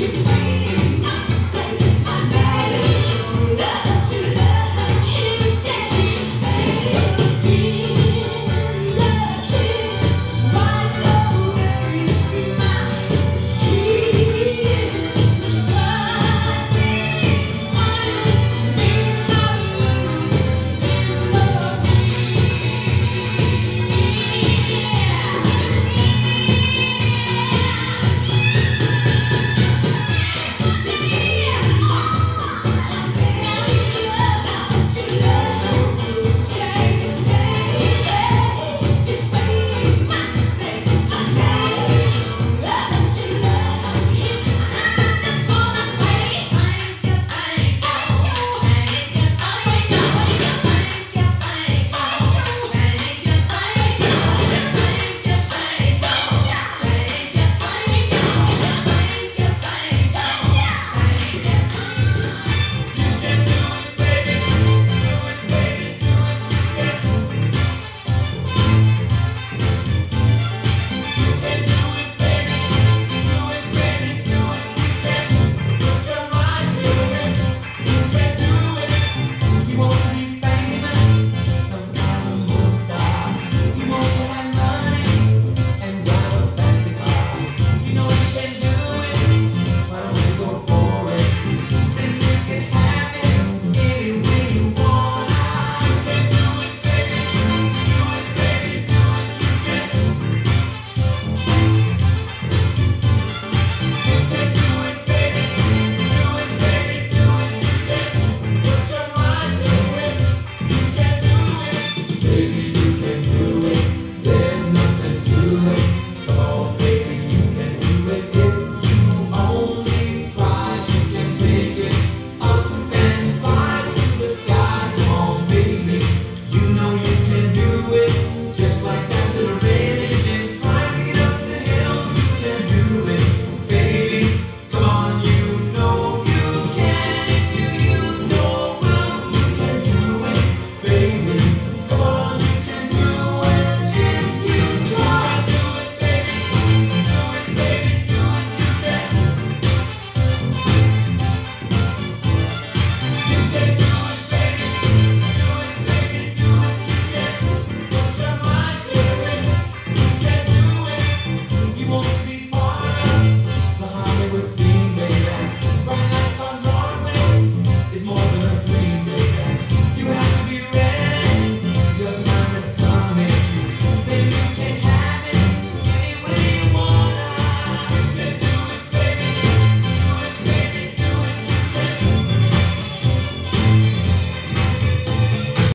It's